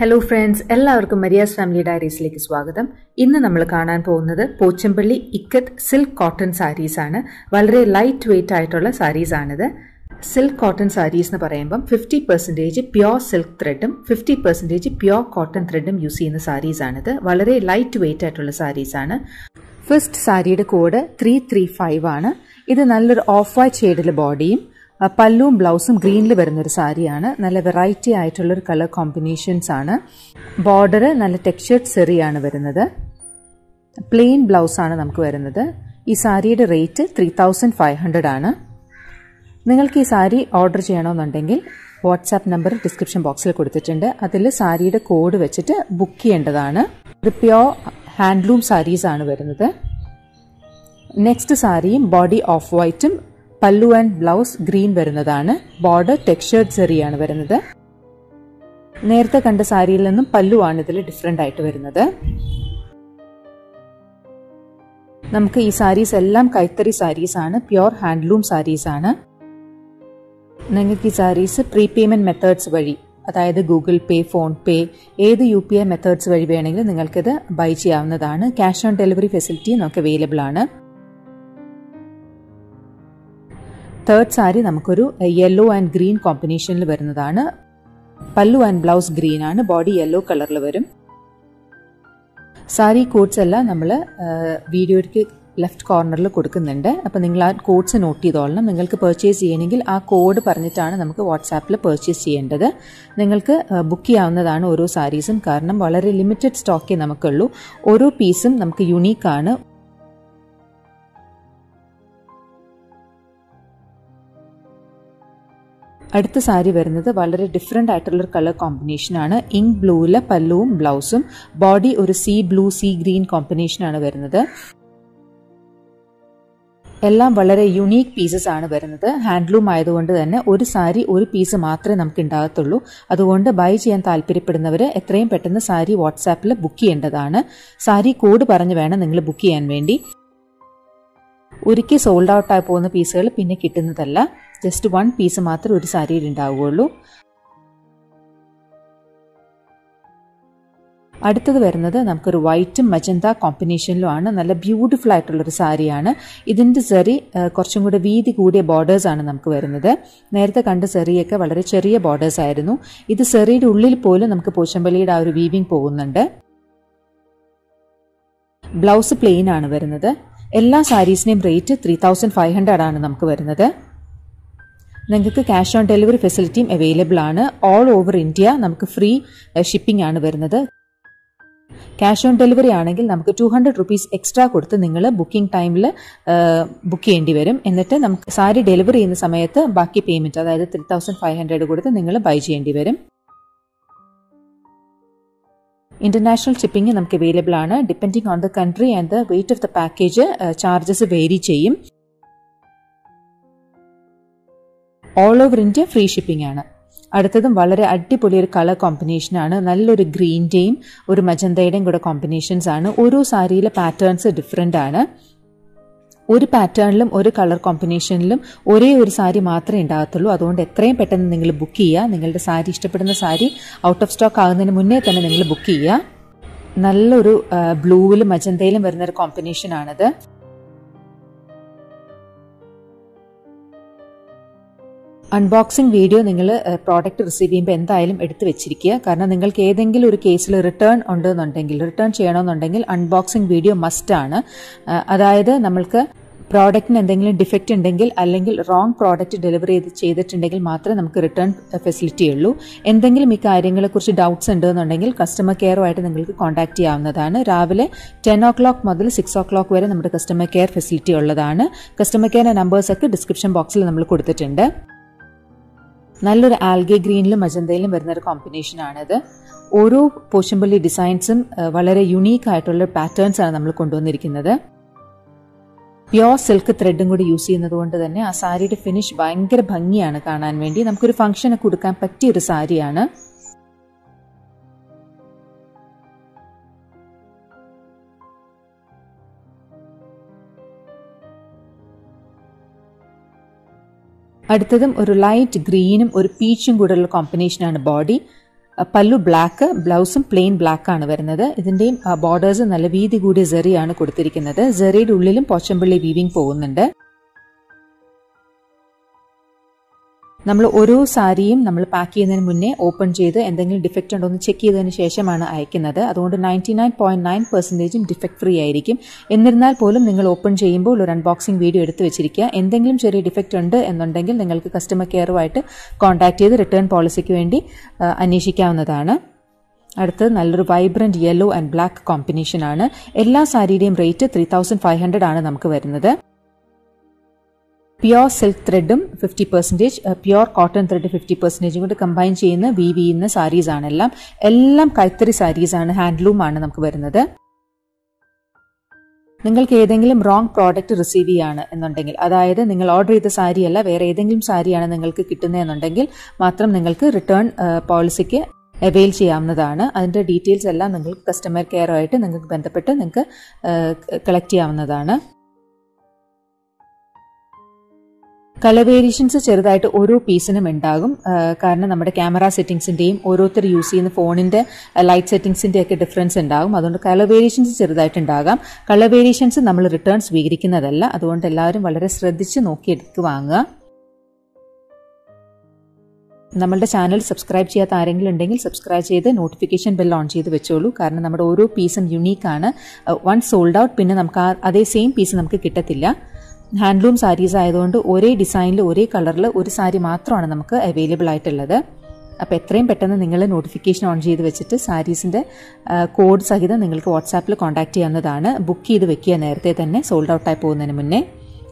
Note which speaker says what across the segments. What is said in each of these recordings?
Speaker 1: Hello friends എല്ലാവർക്കും Maria's family ഡയറീസിലേക്ക് സ്വാഗതം. ഇന്ന് നമ്മൾ കാണാൻ പോകുന്നത് പോച്ചമ്പള്ളി ഇക്കത്ത് സിൽക്ക് കോട്ടൺ സാരീസ് ആണ്. വളരെ ലൈറ്റ് വെയിറ്റ് ആയിട്ടുള്ള സാരീസ് ആണിത്. സിൽക്ക് കോട്ടൺ സാരീസ് എന്ന് പറയുമ്പം ഫിഫ്റ്റി പെർസെന്റേജ് പ്യോർ സിൽക്ക് ത്രെഡും ഫിഫ്റ്റി പെർസെന്റേജ് പ്യോർ കോട്ടൺ ത്രെഡും യൂസ് ചെയ്യുന്ന സാരീസ് ആണിത്. വളരെ ലൈറ്റ് വെയിറ്റ് ആയിട്ടുള്ള സാരീസ് ആണ്. ഫസ്റ്റ് സാരിയുടെ കോഡ് ത്രീ ത്രീ ഫൈവ് ആണ്. ഇത് നല്ലൊരു ഓഫ് വൈറ്റ് ഷെയ്ഡിലെ ബോഡിയും പല്ലുവും ബ്ലൗസും ഗ്രീനിൽ വരുന്നൊരു സാരിയാണ്. നല്ല വെറൈറ്റി ആയിട്ടുള്ളൊരു കളർ കോമ്പിനേഷൻസ് ആണ്. ബോർഡർ നല്ല ടെക്സ്ചേർഡ് സെറിയാണ് വരുന്നത്. പ്ലെയിൻ ബ്ലൗസ് ആണ് നമുക്ക് വരുന്നത്. ഈ സാരിയുടെ rate three thousand five hundred ആണ്. നിങ്ങൾക്ക് ഈ സാരി ഓർഡർ ചെയ്യണമെന്നുണ്ടെങ്കിൽ വാട്സാപ്പ് നമ്പർ ഡിസ്ക്രിപ്ഷൻ ബോക്സിൽ കൊടുത്തിട്ടുണ്ട്. അതിൽ സാരിയുടെ കോഡ് വെച്ചിട്ട് ബുക്ക് ചെയ്യേണ്ടതാണ്. ഒരു പ്യോർ ഹാൻഡ്ലൂം സാരീസ് ആണ് വരുന്നത്. നെക്സ്റ്റ് സാരിയും ബോഡി ഓഫ് വൈറ്റും പല്ലു ആൻഡ് ബ്ലൗസ് ഗ്രീൻ വരുന്നതാണ്. ബോർഡർ ടെക്സ്ചേർഡ് സെറിയാണ് വരുന്നത്. നേരത്തെ കണ്ട സാരിയിൽ നിന്നും പല്ലുവാണ് ഇതിൽ ഡിഫറെന്റ് ആയിട്ട് വരുന്നത്. നമുക്ക് ഈ സാരീസ് എല്ലാം കൈത്തറി സാരീസ് ആണ്. പ്യോർ ഹാൻഡ്ലൂം സാരീസ് ആണ്. നിങ്ങൾക്ക് ഈ സാരീസ് പ്രീ പേയ്മെന്റ് മെത്തേഡ്സ് വഴി അതായത് ഗൂഗിൾ പേ ഫോൺ പേ ഏത് യു പി ഐ മെത്തേഡ്സ് വഴി വേണമെങ്കിലും നിങ്ങൾക്കിത് ബൈ ചെയ്യാവുന്നതാണ്. ക്യാഷ് ഓൺ ഡെലിവറി ഫെസിലിറ്റി നമുക്ക് അവൈലബിൾ ആണ്. തേർഡ് സാരി നമുക്കൊരു യെല്ലോ ആൻഡ് ഗ്രീൻ കോമ്പിനേഷനിൽ വരുന്നതാണ്. പല്ലു ആൻഡ് ബ്ലൗസ് ഗ്രീൻ ആണ്. ബോഡി യെല്ലോ കളറിൽ വരും. സാരി കോഡ്സ് എല്ലാം നമ്മൾ വീഡിയോയ്ക്ക് ലെഫ്റ്റ് കോർണറിൽ കൊടുക്കുന്നുണ്ട്. അപ്പോൾ നിങ്ങൾ ആ കോഡ്സ് നോട്ട് ചെയ്തോളണം. നിങ്ങൾക്ക് പർച്ചേസ് ചെയ്യണമെങ്കിൽ ആ കോഡ് പറഞ്ഞിട്ടാണ് നമുക്ക് വാട്സാപ്പിൽ പർച്ചേസ് ചെയ്യേണ്ടത്. നിങ്ങൾക്ക് ബുക്ക് ചെയ്യാവുന്നതാണ് ഓരോ സാരീസും കാരണം വളരെ ലിമിറ്റഡ് സ്റ്റോക്കേ നമുക്കുള്ളൂ. ഓരോ പീസും നമുക്ക് യുണീക്കാണ് അടുത്ത സാരി വരുന്നത് വളരെ ഡിഫറെന്റ് ആയിട്ടുള്ളൊരു കളർ കോമ്പിനേഷനാണ് ഇങ്ക് ബ്ലൂവിലെ പല്ലുവും ബ്ലൗസും ബോഡി ഒരു സീ ബ്ലൂ സീ ഗ്രീൻ കോമ്പിനേഷനാണ് വരുന്നത്. എല്ലാം വളരെ യുണീക്ക് പീസസ് ആണ് വരുന്നത്. ഹാൻഡ്ലൂം ആയതുകൊണ്ട് തന്നെ ഒരു സാരി ഒരു പീസ് മാത്രമേ നമുക്ക് ഉണ്ടാകത്തുള്ളൂ. അതുകൊണ്ട് ബൈ ചെയ്യാൻ താല്പര്യപ്പെടുന്നവർ എത്രയും പെട്ടെന്ന് സാരി വാട്സാപ്പിൽ ബുക്ക് ചെയ്യേണ്ടതാണ്. സാരി കോഡ് പറഞ്ഞ് വേണം നിങ്ങൾ ബുക്ക് ചെയ്യാൻ വേണ്ടി. ഒരിക്കൽ സോൾഡ് ഔട്ടായി പോകുന്ന പീസുകൾ പിന്നെ കിട്ടുന്നതല്ല. ജസ്റ്റ് വൺ പീസ് മാത്രമേ ഒരു സാരിയിൽ ഉണ്ടാവുകയുള്ളൂ. അടുത്തത് വരുന്നത് നമുക്കൊരു വൈറ്റും മജന്ത കോമ്പിനേഷനിലും ആണ് നല്ല ബ്യൂട്ടിഫുൾ ആയിട്ടുള്ളൊരു സാരിയാണ്. ഇതിന്റെ സെറി കുറച്ചും കൂടെ വീതി കൂടിയ ബോർഡേഴ്സ് ആണ് നമുക്ക് വരുന്നത്. നേരത്തെ കണ്ട സെറിയൊക്കെ വളരെ ചെറിയ ബോർഡേഴ്സ് ആയിരുന്നു. ഇത് സെറിയുടെ ഉള്ളിൽ പോലും നമുക്ക് പോച്ചമ്പള്ളിയുടെ ആ ഒരു വീവിങ് പോകുന്നുണ്ട്. ബ്ലൗസ് പ്ലെയിൻ ആണ് വരുന്നത്. എല്ലാ സാരീസിനെയും rate three thousand five hundred ആണ് നമുക്ക് വരുന്നത്. നിങ്ങൾക്ക് ക്യാഷ് ഓൺ ഡെലിവറി ഫെസിലിറ്റിയും അവൈലബിൾ ആണ്. ഓൾ ഓവർ ഇന്ത്യ നമുക്ക് ഫ്രീ ഷിപ്പിംഗ് ആണ് വരുന്നത്. ക്യാഷ് ഓൺ ഡെലിവറി ആണെങ്കിൽ നമുക്ക് ടു ഹൺഡ്രഡ് റുപ്പീസ് എക്സ്ട്രാ കൊടുത്ത് നിങ്ങൾ ബുക്കിംഗ് ടൈമിൽ ബുക്ക് ചെയ്യേണ്ടി വരും. എന്നിട്ട് നമുക്ക് സാരി ഡെലിവറി ചെയ്യുന്ന സമയത്ത് ബാക്കി പേയ്മെന്റ് അതായത് ത്രീ തൗസൻഡ് ഫൈവ് ഹൺഡ്രഡ് കൊടുത്ത് നിങ്ങൾ ബൈ ചെയ്യേണ്ടി വരും. ഇന്റർനാഷണൽ ഷിപ്പിംഗ് നമുക്ക് അവൈലബിൾ ആണ്. Depending on the country and the weight of the package charges vary ചെയ്യും. All over India free shipping ആണ്. അടുത്തതും വളരെ അടിപൊളി ഒരു കളർ കോമ്പിനേഷൻ ആണ്. നല്ലൊരു ഗ്രീന്റെയും ഒരു മജന്തയുടെയും കൂടെ കോമ്പിനേഷൻസ് ആണ്. ഓരോ സാരിയിലെ പാറ്റേൺസ് ഡിഫറെന്റ് ആണ്. ഒരു പാറ്റേണിലും ഒരു കളർ കോമ്പിനേഷനിലും ഒരേ ഒരു സാരി മാത്രമേ ഉണ്ടാകത്തുള്ളൂ. അതുകൊണ്ട് എത്രയും പെട്ടെന്ന് നിങ്ങൾ ബുക്ക് ചെയ്യുക. നിങ്ങളുടെ സാരി ഇഷ്ടപ്പെടുന്ന സാരി ഔട്ട് ഓഫ് സ്റ്റോക്ക് ആകുന്നതിന് മുന്നേ തന്നെ നിങ്ങൾ ബുക്ക് ചെയ്യുക. നല്ലൊരു ബ്ലൂവിലും മജന്തയിലും വരുന്ന ഒരു കോമ്പിനേഷൻ ആണിത്. അൺബോക്സിംഗ് വീഡിയോ നിങ്ങൾ പ്രോഡക്റ്റ് റിസീവ് ചെയ്യുമ്പോൾ എന്തായാലും എടുത്തു വെച്ചിരിക്കുക. കാരണം നിങ്ങൾക്ക് ഏതെങ്കിലും ഒരു കേസിൽ റിട്ടേൺ ഉണ്ടെന്നുണ്ടെങ്കിൽ റിട്ടേൺ ചെയ്യണമെന്നുണ്ടെങ്കിൽ അൺബോക്സിംഗ് വീഡിയോ മസ്റ്റ് ആണ്. അതായത് നമ്മൾക്ക് പ്രോഡക്റ്റിന് എന്തെങ്കിലും ഡിഫക്റ്റ് ഉണ്ടെങ്കിൽ അല്ലെങ്കിൽ റോങ് പ്രോഡക്റ്റ് ഡെലിവറി ചെയ്ത് ചെയ്തിട്ടുണ്ടെങ്കിൽ മാത്രമേ നമുക്ക് റിട്ടേൺ ഫെസിലിറ്റി ഉള്ളൂ. എന്തെങ്കിലും ഈ കാര്യങ്ങളെക്കുറിച്ച് ഡൗട്ട്സ് ഉണ്ടെന്നുണ്ടെങ്കിൽ കസ്റ്റമർ കെയറുമായിട്ട് നിങ്ങൾക്ക് കോൺടാക്ട് ചെയ്യാവുന്നതാണ്. രാവിലെ ടെൻ ഒ ക്ലോക്ക് മുതൽ സിക്സ് ഒ ക്ലോക്ക് വരെ നമ്മുടെ കസ്റ്റമർ കെയർ ഫെസിലിറ്റി ഉള്ളതാണ്. കസ്റ്റമർ കെയറിന്റെ നമ്പേഴ്സൊക്കെ ഡിസ്ക്രിപ്ഷൻ ബോക്സിൽ നമ്മൾ കൊടുത്തിട്ടുണ്ട്. നല്ലൊരു ആൽഗെ ഗ്രീനിലും മജന്തയിലും വരുന്ന ഒരു കോമ്പിനേഷൻ ആണിത്. ഓരോ പോഷമ്പള്ളി ഡിസൈൻസും വളരെ യുണീക്ക് ആയിട്ടുള്ള പാറ്റേൺസ് ആണ് നമ്മൾ കൊണ്ടുവന്നിരിക്കുന്നത്. പ്യോർ സിൽക്ക് ത്രെഡും കൂടി യൂസ് ചെയ്യുന്നത് കൊണ്ട് തന്നെ ആ സാരിയുടെ ഫിനിഷ് ഭയങ്കര ഭംഗിയാണ് കാണാൻ വേണ്ടി. നമുക്കൊരു ഫംഗ്ഷന് കൊടുക്കാൻ പറ്റിയ ഒരു സാരിയാണ്. അടുത്തതും ഒരു ലൈറ്റ് ഗ്രീനും ഒരു പീച്ചും കൂടെയുള്ള കോമ്പിനേഷനാണ് ബോഡി പല്ലു ബ്ലാക്ക് ബ്ലൗസും പ്ലെയിൻ ബ്ലാക്ക് ആണ് വരുന്നത്. ഇതിന്റെയും ബോർഡേഴ്സ് നല്ല വീതി കൂടിയ സെറിയാണ് കൊടുത്തിരിക്കുന്നത്. സെറിയുടെ ഉള്ളിലും പോച്ചമ്പള്ളി വീവിംഗ് പോകുന്നുണ്ട്. നമ്മൾ ഓരോ സാരിയും നമ്മൾ പാക്ക് ചെയ്യുന്നതിന് മുന്നേ ഓപ്പൺ ചെയ്ത് എന്തെങ്കിലും ഡിഫക്റ്റ് ഉണ്ടോ എന്ന് ചെക്ക് ചെയ്തതിന് ശേഷമാണ് അയക്കുന്നത്. അതുകൊണ്ട് നയന്റി നയൻ പോയിന്റ് നയൻ പെർസെന്റേജും ഡിഫക്ട് ഫ്രീ ആയിരിക്കും. എന്നിരുന്നാൽ പോലും നിങ്ങൾ ഓപ്പൺ ചെയ്യുമ്പോൾ ഒരു അൺബോക്സിംഗ് വീഡിയോ എടുത്ത് വെച്ചിരിക്കുക. എന്തെങ്കിലും ചെറിയ ഡിഫക്റ്റ് ഉണ്ട് എന്നുണ്ടെങ്കിൽ നിങ്ങൾക്ക് കസ്റ്റമർ കെയറുമായിട്ട് കോൺടാക്ട് ചെയ്ത് റിട്ടേൺ പോളിസിക്ക് വേണ്ടി അന്വേഷിക്കാവുന്നതാണ്. അടുത്തത് നല്ലൊരു vibrant yellow and black combination ആണ്. എല്ലാ സാരിയുടെയും rate three thousand five hundred ആണ് നമുക്ക് വരുന്നത്. Pure silk ത്രെഡും fifty percentage pure cotton thread fifty പെർസെന്റേജും കൊണ്ട് കമ്പൈൻ ചെയ്യുന്ന വി വിയുന്ന സാരീസ് ആണ് എല്ലാം. എല്ലാം കൈത്തറി ഹാൻഡ്ലൂം ആണ് നമുക്ക് വരുന്നത്. നിങ്ങൾക്ക് ഏതെങ്കിലും റോങ് പ്രോഡക്റ്റ് റിസീവ് ചെയ്യാണ് എന്നുണ്ടെങ്കിൽ അതായത് നിങ്ങൾ ഓർഡർ ചെയ്ത സാരി അല്ല വേറെ ഏതെങ്കിലും സാരിയാണ് നിങ്ങൾക്ക് കിട്ടുന്നതെന്നുണ്ടെങ്കിൽ മാത്രം നിങ്ങൾക്ക് റിട്ടേൺ പോളിസിക്ക് അവെയിൽ ചെയ്യാവുന്നതാണ്. അതിന്റെ ഡീറ്റെയിൽസ് എല്ലാം നിങ്ങൾക്ക് കസ്റ്റമർ കെയറുമായിട്ട് നിങ്ങൾക്ക് ബന്ധപ്പെട്ട് നിങ്ങൾക്ക് കളക്ട് ചെയ്യാവുന്നതാണ്. കളർ വേരിയേഷൻസ് ചെറുതായിട്ട് ഓരോ പീസിനും ഉണ്ടാകും. കാരണം നമ്മുടെ ക്യാമറ സെറ്റിംഗ്സിന്റെയും ഓരോരുത്തർ യൂസ് ചെയ്യുന്ന ഫോണിന്റെ ലൈറ്റ് സെറ്റിംഗ്സിന്റെ ഒക്കെ ഡിഫറൻസ് ഉണ്ടാകും. അതുകൊണ്ട് കളർ വേരിയേഷൻസ് ചെറുതായിട്ട് ഉണ്ടാകാം. കളർ വേരിയേഷൻസ് നമ്മൾ റിട്ടേൺ സ്വീകരിക്കുന്നതല്ല. അതുകൊണ്ട് എല്ലാവരും വളരെ ശ്രദ്ധിച്ച് നോക്കിയെടുത്ത് വാങ്ങുക. നമ്മളുടെ ചാനൽ സബ്സ്ക്രൈബ് ചെയ്യാത്ത ആരെങ്കിലും ഉണ്ടെങ്കിൽ സബ്സ്ക്രൈബ് ചെയ്ത് നോട്ടിഫിക്കേഷൻ ബെൽ ഓൺ ചെയ്ത് വെച്ചോളൂ. കാരണം നമ്മുടെ ഓരോ പീസും യുണീക്കാണ് വൺ സോൾഡ് ഔട്ട് പിന്നെ നമുക്ക് അതേ സെയിം പീസ് നമുക്ക് കിട്ടത്തില്ല. ഹാൻഡ്ലൂം സാരീസ് ആയതുകൊണ്ട് ഒരേ ഡിസൈനിൽ ഒരേ കളറിൽ ഒരു സാരി മാത്രമാണ് നമുക്ക് അവൈലബിൾ ആയിട്ടുള്ളത്. അപ്പോൾ എത്രയും പെട്ടെന്ന് നിങ്ങൾ നോട്ടിഫിക്കേഷൻ ഓൺ ചെയ്ത് വെച്ചിട്ട് സാരീസിന്റെ കോഡ് സഹിതം നിങ്ങൾക്ക് വാട്സാപ്പിൽ കോൺടാക്ട് ചെയ്യാവുന്നതാണ്. ബുക്ക് ചെയ്ത് വെക്കുക നേരത്തെ തന്നെ സോൾഡ് ഔട്ടായി പോകുന്നതിന് മുന്നേ.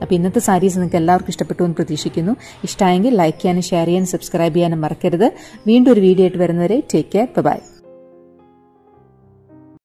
Speaker 1: അപ്പോൾ ഇന്നത്തെ സാരീസ് നിങ്ങൾക്ക് എല്ലാവർക്കും ഇഷ്ടപ്പെട്ടു എന്ന് പ്രതീക്ഷിക്കുന്നു. ഇഷ്ടമായെങ്കിൽ ലൈക്ക് ചെയ്യാനും ഷെയർ ചെയ്യാനും സബ്സ്ക്രൈബ് ചെയ്യാനും മറക്കരുത്. വീണ്ടും ഒരു വീഡിയോ ആയിട്ട് വരുന്നവരെ ടേക്ക് കെയർ ബൈ